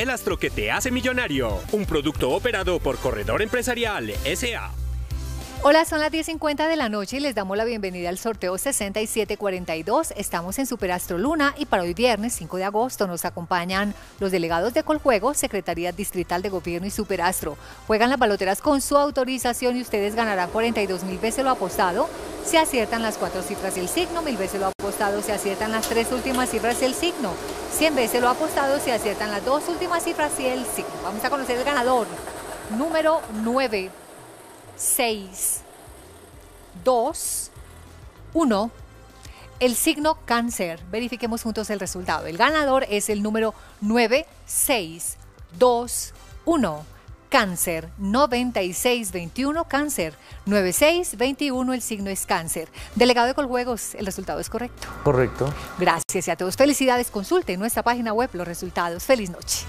el astro que te hace millonario. Un producto operado por Corredor Empresarial SA. Hola, son las 10.50 de la noche y les damos la bienvenida al sorteo 6742. Estamos en Superastro Luna y para hoy viernes 5 de agosto nos acompañan los delegados de Coljuego, Secretaría Distrital de Gobierno y Superastro. Juegan las baloteras con su autorización y ustedes ganarán 42 mil veces lo apostado. Si aciertan las cuatro cifras del signo, mil veces lo apostado. Si aciertan las tres últimas cifras del signo, 100 veces lo apostado. Si aciertan las dos últimas cifras del signo. Vamos a conocer el ganador. Número 9. 6, 2, 1. El signo cáncer. Verifiquemos juntos el resultado. El ganador es el número 9, 6, 2, 1. Cáncer 9621 Cáncer 9621 el signo es Cáncer. Delegado de Coljuegos, el resultado es correcto. Correcto. Gracias y a todos. Felicidades. Consulten nuestra página web los resultados. Feliz noche.